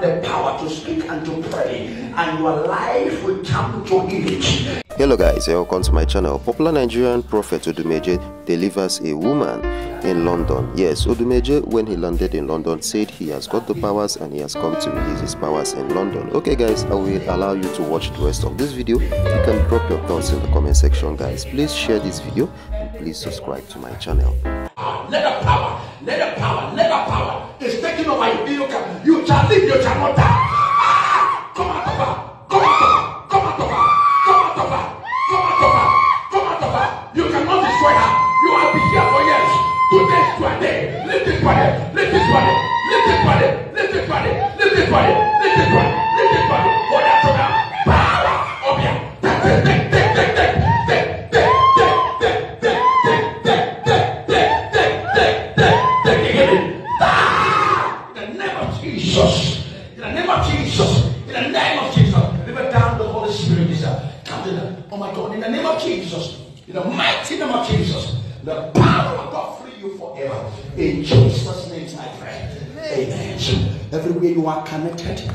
have the power to speak and to pray, and your life will come to healing. Hello guys, welcome to my channel. Popular Nigerian prophet Odumeje delivers a woman in London. Yes, Odumeje, when he landed in London, said he has got the powers and he has come to release his powers in London. Okay guys, I will allow you to watch the rest of this video. You can drop your thoughts in the comment section guys. Please share this video and please subscribe to my channel. Ah, let the power, let the power, let the power taking over you. You, can, you shall live, you shall not die. Come out of her, come out of her, come out of her, come out of her, come out of her, come out of her. You cannot destroy her. You have been here for years. Today is your day. Lift it body, lift it Jesus. In the name of Jesus. In the name of Jesus. Lift down the Holy Spirit. is Come to the, oh my God, in the name of Jesus. In the mighty name of Jesus. The power of God free you forever. In Jesus' name I pray. Amen. Everywhere you are connected.